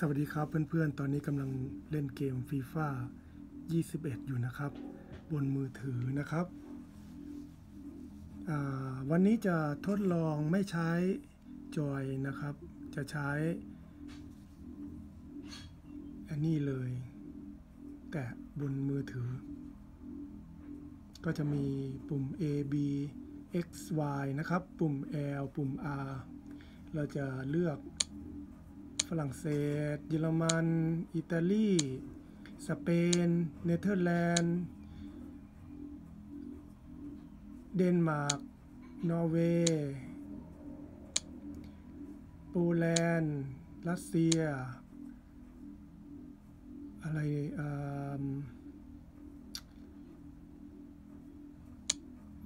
สวัสดีครับเพื่อนๆ ตอนนี้กำลังเล่นเกมฟีฟ่า21 อยู่นะครับ บนมือถือนะครับ วันนี้จะทดลองไม่ใช้จอยนะครับ จะใช้ อันนี้เลย แต่บนมือถือ ก็จะมีปุ่ม A B X Y นะครับ ปุ่ม L ปุ่ม R เราจะเลือก ฝรั่งเศส เยอรมัน อิตาลี สเปน เนเธอร์แลนด์ เดนมาร์ก นอร์เวย์ โปแลนด์ รัสเซีย อะไรอ่า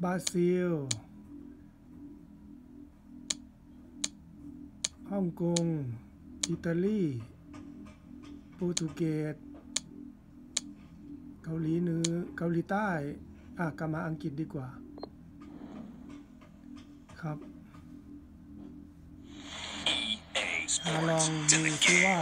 บราซิล ฮ่องกง อิตาลีโปรตุเกสเกาหลีเหนือเกาหลีใต้ อะกลับมาอังกฤษดีกว่า ครับมาลองดูซิว่า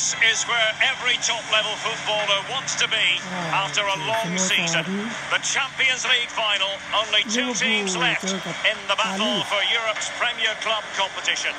This is where every top level footballer wants to be Ah, after a long season. The Champions League final, only two teams left in the battle for Europe's Premier Club competition.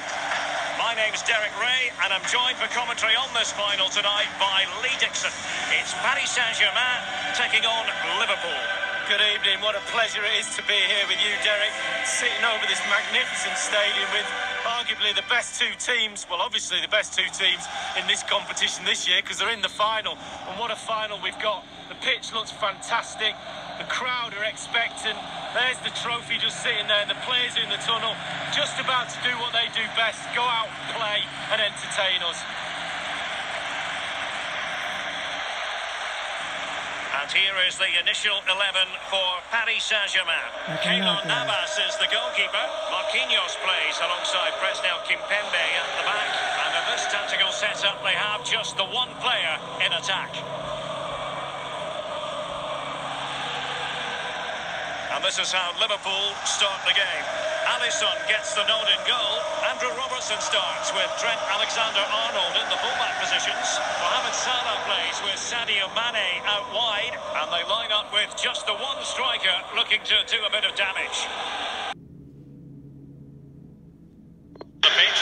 My name's Derek Ray, and I'm joined for commentary on this final tonight by Lee Dixon. It's Paris Saint Germain taking on Liverpool. Good evening. What a pleasure it is to be here with you, Derek. Sitting over this magnificent stadium with arguably the best two teams. Well, obviously the best two teams in this competition this year because they're in the final. And what a final we've got. The pitch looks fantastic. The crowd are expectant. There's the trophy just sitting there, and the players in the tunnel just about to do what they do best go out, play, and entertain us. Here is the initial 11 for Paris Saint-Germain. Keylor. Navas is the goalkeeper. Marquinhos plays alongside Presnel Kimpembe at the back. And in this tactical setup, they have just the one player in attack. And this is how Liverpool start the game. Alisson gets the nod in goal. Andrew Robertson starts with Trent Alexander-Arnold in the fullback positions. Mohamed Salah plays with Sadio Mane out wide. And they line up with just the one striker looking to do a bit of damage. The pitch,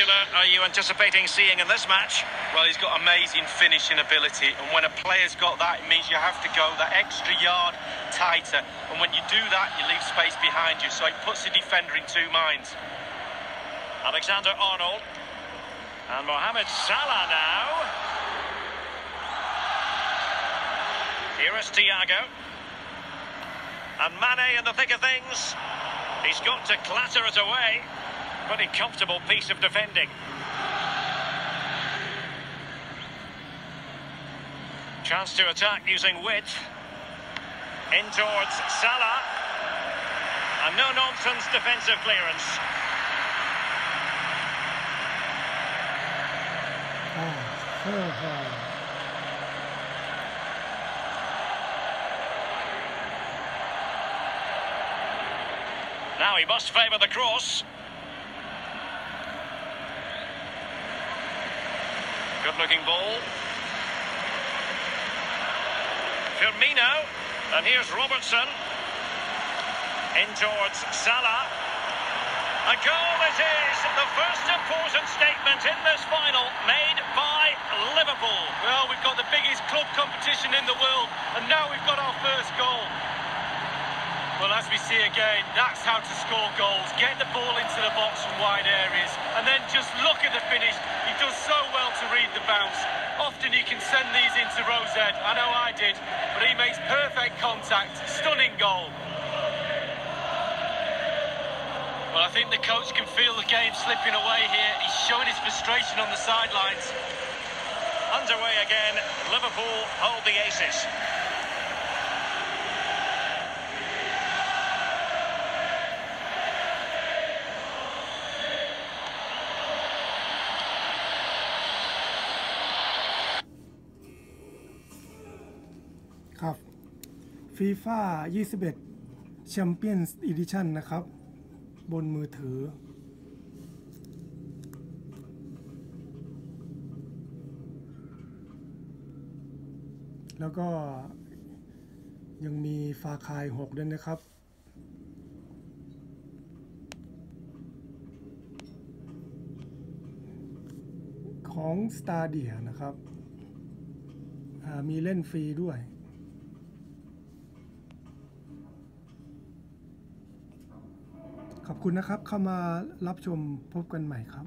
particular are you anticipating seeing in this match? Well, he's got amazing finishing ability, and when a player's got that, it means you have to go that extra yard tighter. And when you do that, you leave space behind you, so it puts the defender in two minds. Alexander Arnold. And Mohamed Salah now. Here is Thiago. And Mane in the thick of things. He's got to clatter it away. Pretty comfortable piece of defending. Chance to attack using width. In towards Salah. and no-nonsense defensive clearance. Oh. Now he must favour the cross. Good looking ball. Firmino. And here's Robertson. In towards Salah. A goal it is. The first important statement in this final made by Liverpool. Well, we've got the biggest club competition in the world, and now we've got our first goal. Well, as we see again, that's how to score goals. Get the ball into the box from wide areas, and then just look at the finish. He does so well to read the bounce. Often you can send these into Rosed. I know I did, but he makes perfect contact. Stunning goal. Well, I think the coach can feel the game slipping away here. He's showing his frustration on the sidelines. Underway again. Liverpool hold the aces. FIFA 21 Champions Edition นะครับ บนมือถือ แล้วก็ยังมีฟาคาย 6 ด้วยนะครับของ Stadia นะครับ มีเล่นฟรีด้วย คุณนะครับเข้ามารับชมพบกันใหม่ครับ